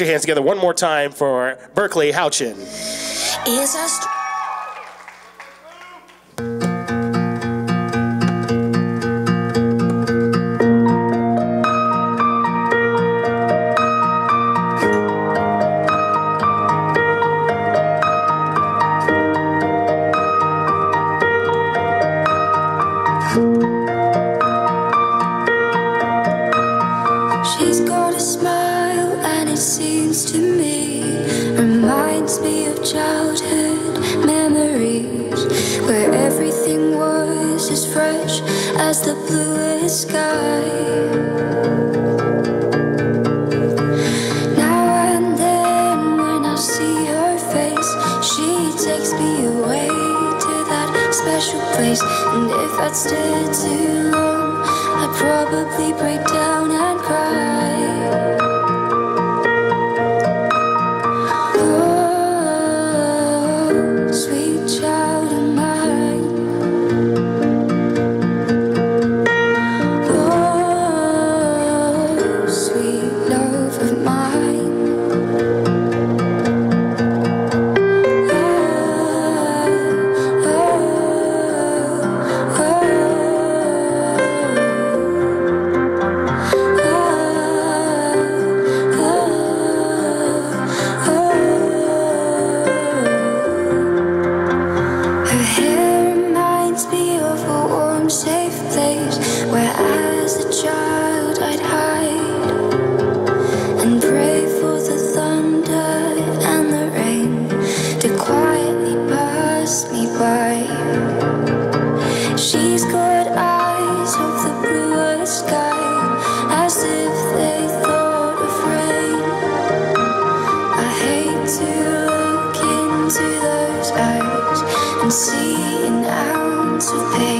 your hands together one more time for Berkley Houchin. Is a She's got a smile, seems to me reminds me of childhood memories where everything was as fresh as the bluest sky. Now and then, when I see her face, she takes me away to that special place. And if I'd stayed too long, I'd probably break down safe place where, as a child, I'd hide and pray for the thunder and the rain to quietly pass me by. She's got eyes of the bluest sky, as if they thought of rain. I hate to look into those eyes and see an ounce of pain.